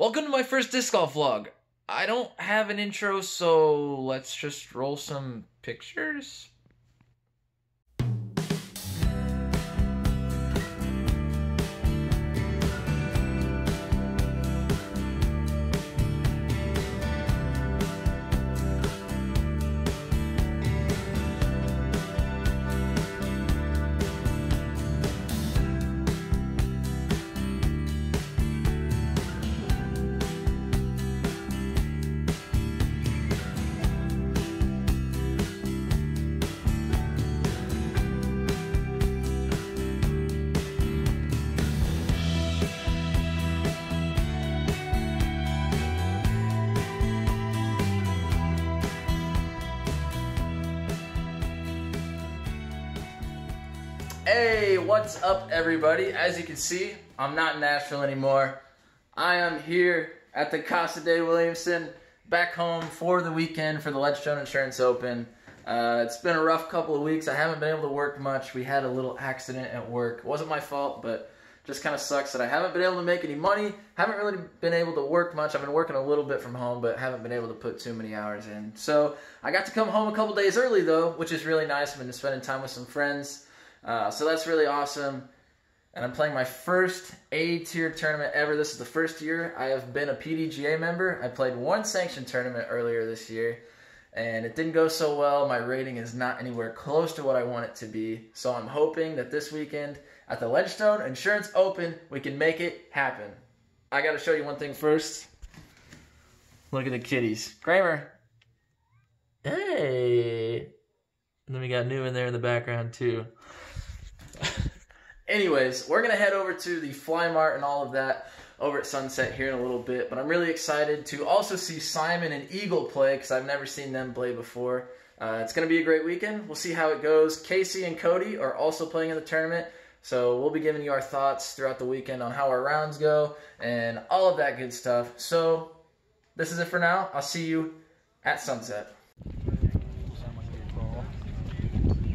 Welcome to my first disc golf vlog. I don't have an intro, so let's just roll some pictures. Hey, what's up, everybody? As you can see, I'm not in Nashville anymore. I am here at the Casa de Williamson, back home for the weekend for the Ledgestone Insurance Open. Uh, it's been a rough couple of weeks. I haven't been able to work much. We had a little accident at work. It wasn't my fault, but just kind of sucks that I haven't been able to make any money. Haven't really been able to work much. I've been working a little bit from home, but haven't been able to put too many hours in. So I got to come home a couple days early though, which is really nice. I've been spending time with some friends. Uh, so that's really awesome. And I'm playing my first A tier tournament ever. This is the first year I have been a PDGA member. I played one sanctioned tournament earlier this year, and it didn't go so well. My rating is not anywhere close to what I want it to be. So I'm hoping that this weekend at the Ledgestone Insurance Open, we can make it happen. I got to show you one thing first. Look at the kitties. Kramer. Hey. And then we got new in there in the background too. Anyways, we're gonna head over to the Fly Mart and all of that over at Sunset here in a little bit. But I'm really excited to also see Simon and Eagle play because I've never seen them play before. Uh, it's gonna be a great weekend. We'll see how it goes. Casey and Cody are also playing in the tournament. So we'll be giving you our thoughts throughout the weekend on how our rounds go and all of that good stuff. So this is it for now. I'll see you at Sunset.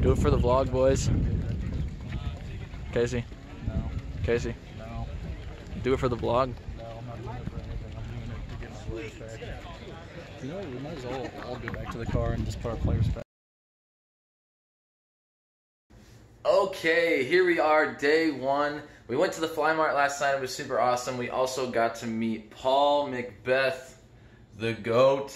Do it for the vlog, boys. Casey. No, Casey. no, Do it for the vlog. no, I'm not doing it for anything. I'm doing it to get my players back. You know what? We might as well all go back to the car and just put our players back. Okay, here we are, day one. We went to the Fly Mart last night. It was super awesome. We also got to meet Paul McBeth, the GOAT,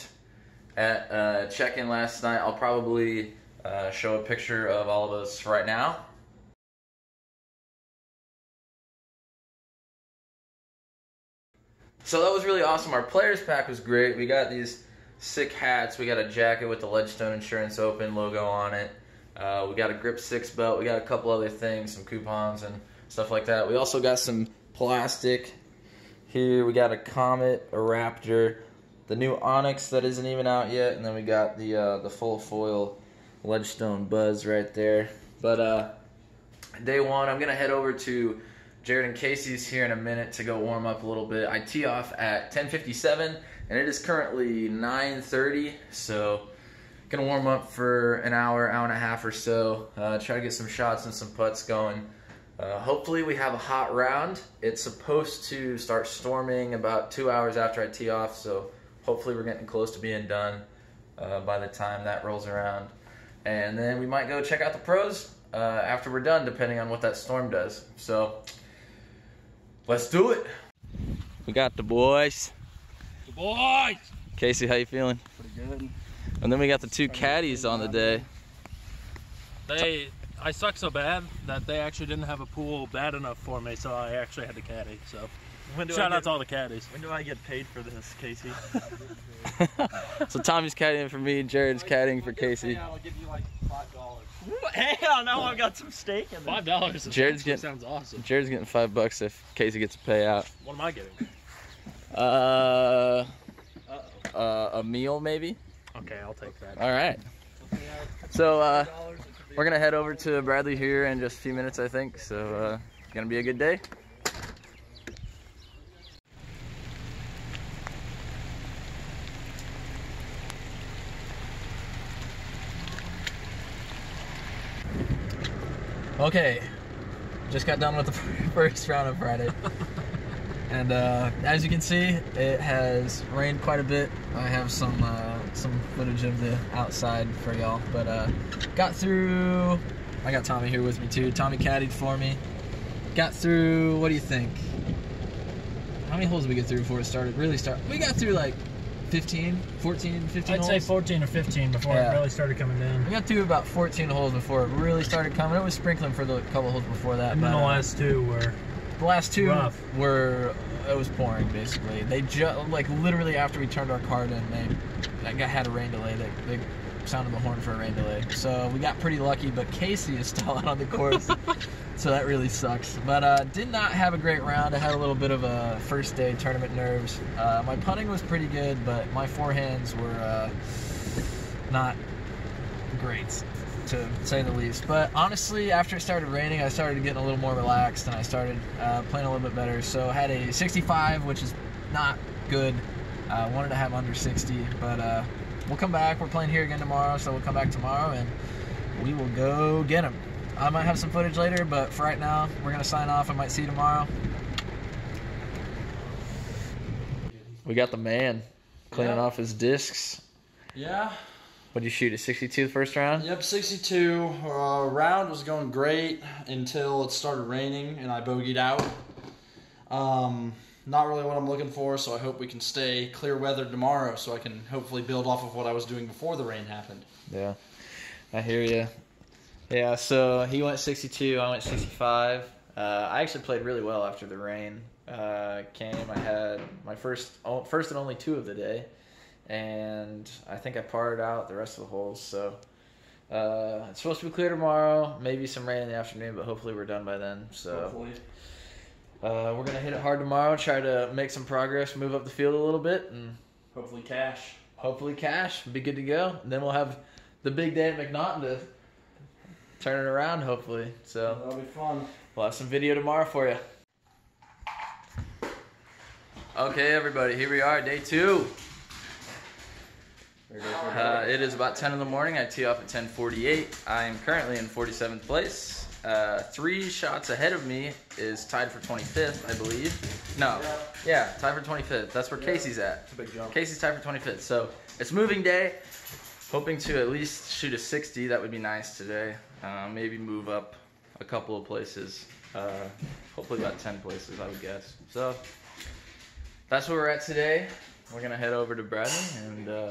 at uh, check-in last night. I'll probably uh, show a picture of all of us right now. So that was really awesome. Our players pack was great. We got these sick hats. We got a jacket with the Ledgestone Insurance Open logo on it. Uh, we got a Grip 6 belt. We got a couple other things, some coupons and stuff like that. We also got some plastic here. We got a Comet, a Raptor, the new Onyx that isn't even out yet, and then we got the uh, the full foil Ledgestone Buzz right there. But uh, day one, I'm gonna head over to Jared and Casey's here in a minute to go warm up a little bit. I tee off at 10:57, and it is currently 9:30, so gonna warm up for an hour, hour and a half or so. Uh, try to get some shots and some putts going. Uh, hopefully, we have a hot round. It's supposed to start storming about two hours after I tee off, so hopefully, we're getting close to being done uh, by the time that rolls around. And then we might go check out the pros uh, after we're done, depending on what that storm does. So, let's do it. We got the boys. The boys! Casey, how you feeling? Pretty good. And then we got the two caddies on the day. They, I suck so bad that they actually didn't have a pool bad enough for me, so I actually had to caddy. So When do shout I out to all the caddies. When do I get paid for this, Casey? so Tommy's caddying for me, Jared's caddying for Casey. I'll give you like five dollars. Hell no, I've got some steak in there. Five dollars. Jared's getting- sounds awesome. Jared's getting five bucks if Casey gets a payout. What am I getting? Uh, Uh-oh. uh, a meal maybe. Okay, I'll take that. All right. So uh, we're gonna head over to Bradley here in just a few minutes, I think. So uh, gonna be a good day. Okay, just got done with the first round of Friday. And uh, as you can see, it has rained quite a bit. I have some uh, some footage of the outside for y'all, but uh, got through. I got Tommy here with me too. Tommy caddied for me. Got through. What do you think? How many holes did we get through before it started? Really start? We got through like 15, 14, 15 I'd holes. say 14 or 15 before Yeah. it really started coming down. We got through about 14 holes before it really started coming. It was sprinkling for the couple holes before that. And then but, the uh, last two were the last two rough. were it was pouring basically. They just like literally after we turned our card in, they I got had a rain delay. They, they sounded the horn for a rain delay. So we got pretty lucky. But Casey is still out on the course, so that really sucks. But uh, did not have a great round. I had a little bit of a first day tournament nerves. Uh, my putting was pretty good, but my forehands were uh, not great to say the least. But honestly, after it started raining, I started getting a little more relaxed and I started uh, playing a little bit better. So I had a 65, which is not good. uh, wanted to have under 60, but uh, we'll come back. We're playing here again tomorrow, so we'll come back tomorrow and we will go get them. I might have some footage later, but for right now, we're gonna sign off. I might see you tomorrow. We got the man cleaning Yeah. off his discs. Yeah. What did you shoot? A 62 the first round? Yep. 62. Uh, round was going great until it started raining and I bogeyed out. Um, not really what I'm looking for, so I hope we can stay clear weather tomorrow, so I can hopefully build off of what I was doing before the rain happened. Yeah, I hear you. Yeah, so he went 62, I went 65. Uh, I actually played really well after the rain uh, came. I had my first, first and only two of the day, and I think I parred out the rest of the holes. So uh, it's supposed to be clear tomorrow. Maybe some rain in the afternoon, but hopefully we're done by then. So Hopefully. uh, we're gonna hit it hard tomorrow. Try to make some progress, move up the field a little bit, and Hopefully cash. hopefully cash be good to go. And then we'll have the big day at McNaughton to turn it around. Hopefully, so That'll be fun. we'll have some video tomorrow for you. Okay, everybody, here we are, day two. Uh, it is about 10 in the morning. I tee off at 10:48. I am currently in 47th place. Uh, three shots ahead of me is tied for 25th, I believe. No, yeah, tied for 25th. That's where Casey's at. Big jump. Casey's tied for 25th. So it's moving day. Hoping to at least shoot a 60. That would be nice today. Uh, maybe move up a couple of places. Uh, hopefully about 10 places, I would guess. So that's where we're at today. We're gonna head over to Bradley, and uh,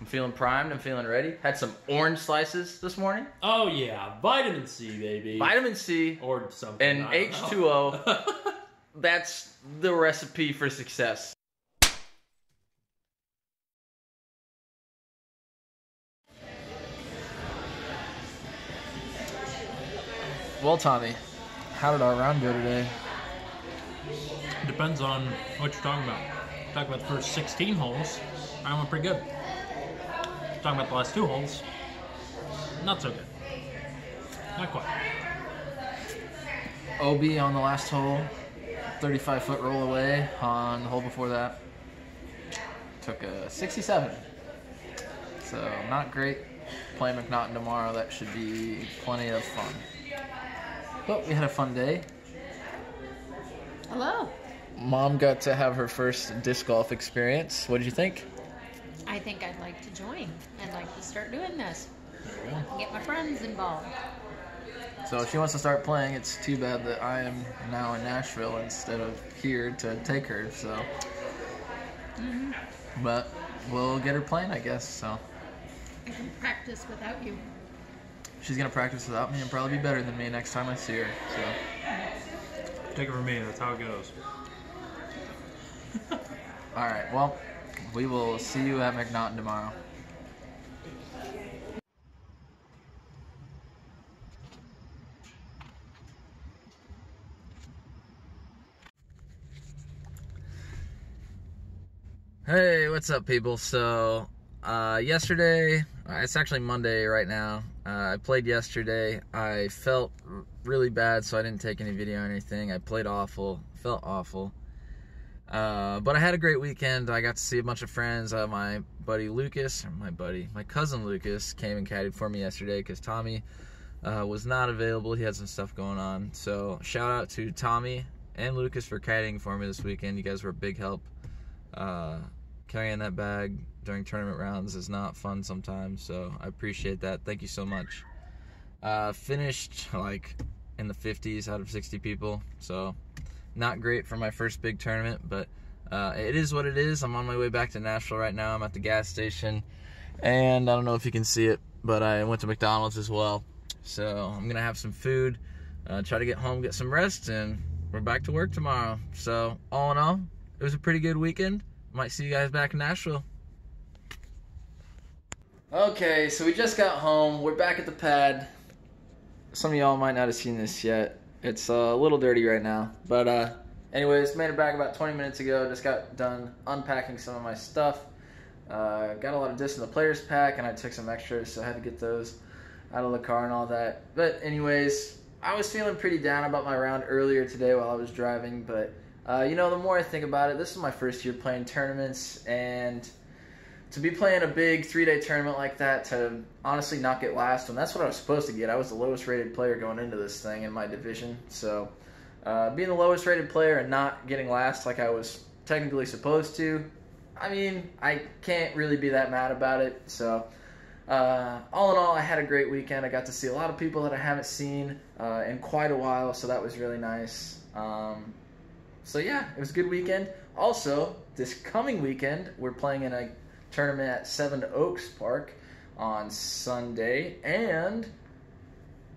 I'm feeling primed. I'm feeling ready. Had some orange slices this morning. Oh yeah, vitamin C, baby. Vitamin C or something. and I don't. H2O. That's the recipe for success. Well, Tommy, how did our round go today? Depends on what you're talking about. Talking about the first 16 holes, I went pretty good. Talking about the last two holes, not so good. Not quite. OB on the last hole, 35 foot roll away on the hole before that. Took a 67. So, not great. Playing McNaughton tomorrow, that should be plenty of fun. But we had a fun day. Hello. Mom got to have her first disc golf experience. What did you think? I think I'd like to join. I'd like to start doing this. And get my friends involved. So if she wants to start playing, it's too bad that I am now in Nashville instead of here to take her. So, Mhm. but we'll get her playing, I guess. So I can practice without you. She's gonna practice without me and probably be better than me next time I see her. So, Take it from me, that's how it goes. all right. Well, we will see you at McNaughton tomorrow. Hey, what's up, people? So, uh, yesterday, uh, it's actually Monday right now. Uh, I played yesterday. I felt really bad, so I didn't take any video or anything. I played awful, felt awful. Uh, but I had a great weekend. I got to see a bunch of friends. Uh, my buddy Lucas, my buddy, my cousin Lucas, came and caddied for me yesterday because Tommy uh, was not available. He had some stuff going on. So, shout out to Tommy and Lucas for kiting for me this weekend. You guys were a big help. Carrying that bag during tournament rounds is not fun sometimes, so I appreciate that. Thank you so much. Uh, finished like in the 50s out of 60 people, so not great for my first big tournament, but uh, it is what it is. I'm on my way back to Nashville right now. I'm at the gas station, and I don't know if you can see it, but I went to McDonald's as well. So I'm gonna have some food, uh, try to get home, get some rest, and we're back to work tomorrow. So all in all, it was a pretty good weekend. Might see you guys back in Nashville. Okay, so we just got home. We're back at the pad. Some of y'all might not have seen this yet. It's a little dirty right now, but uh, anyways, made it back about 20 minutes ago. Just got done unpacking some of my stuff. Uh, got a lot of discs in the players pack, and I took some extras, so I had to get those out of the car and all that. But anyways, I was feeling pretty down about my round earlier today while I was driving, but uh, you know, the more I think about it, this is my first year playing tournaments, and to be playing a big three-day tournament like that, to honestly not get last, and that's what I was supposed to get. I was the lowest rated player going into this thing in my division, so uh, being the lowest rated player and not getting last like I was technically supposed to, I mean, I can't really be that mad about it. So, uh, all in all, I had a great weekend. I got to see a lot of people that I haven't seen uh, in quite a while, so that was really nice. Um, so yeah, it was a good weekend. Also, this coming weekend, we're playing in a tournament at Seven Oaks Park on Sunday, and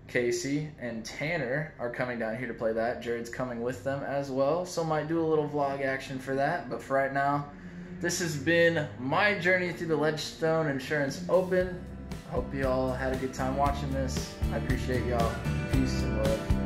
Casey and Tanner are coming down here to play that. Jared's coming with them as well, so might do a little vlog action for that. But for right now, this has been my journey through the Ledgestone Insurance Open. Hope you all had a good time watching this. I appreciate y'all. Peace and love.